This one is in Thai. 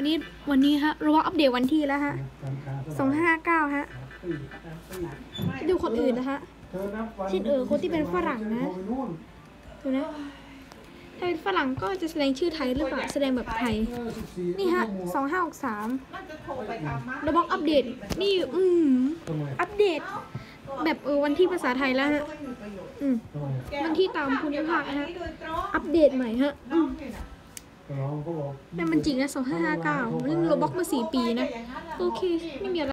วันนี้วันนี้ฮะราว่าอัปเดตวันที่แล้วฮะสองห้าเก้าฮะดูคนอื่นนะฮะเช่นเออคนที่เป็นฝรั่งนะดูนะถ้าเป็นฝรั่งก็จะแสดงชื่อไทยหรือเปล่าแสดงแบบไทย นี่ฮะสองห้าหกสามเราบอกอัปเดต นี่อืมอัปเดต แบบเออวันที่ภาษาไทยแล้วฮะอืมวันที่ตามภูมิภาคนะฮะอัปเดตใหม่ฮะอืม แต่มันจริงนะสองห้าห้าเก้าเล่นโรบ็อกมาสี่ปีนะ โอเค ไม่มีอะไร